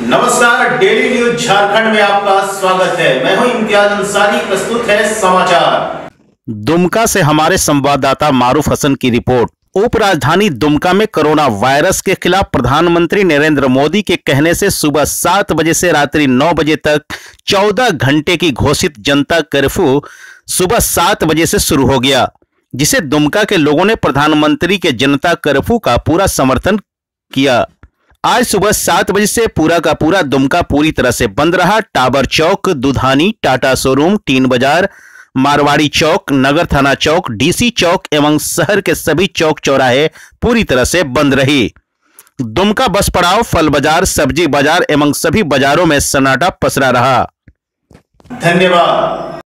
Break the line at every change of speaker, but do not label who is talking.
नमस्कार, daily news Jharkhand में आपका स्वागत है। मैं हूँ इम्तियाज़ अंसारी, प्रस्तुत है समाचार।
दुमका से हमारे संवाददाता मारूफ हसन की रिपोर्ट। उप राजधानी दुमका में कोरोना वायरस के खिलाफ प्रधानमंत्री नरेंद्र मोदी के कहने से सुबह सात बजे से रात्रि नौ बजे तक चौदह घंटे की घोषित जनता कर्फ्यू सुबह सात बजे से शुरू हो गया, जिसे दुमका के लोगों ने प्रधानमंत्री के जनता कर्फ्यू का पूरा समर्थन किया। आज सुबह सात बजे से पूरा का पूरा दुमका पूरी तरह से बंद रहा। टावर चौक, दुधानी, टाटा शोरूम, टीन बाज़ार, मारवाड़ी चौक, नगर थाना चौक, डीसी चौक एवं शहर के सभी चौक चौराहे पूरी तरह से बंद रही। दुमका बस पड़ाव, फल बाज़ार, सब्ज़ी बाज़ार एवं सभी बाजारों में सन्नाटा पसरा रहा।
धन्यवाद।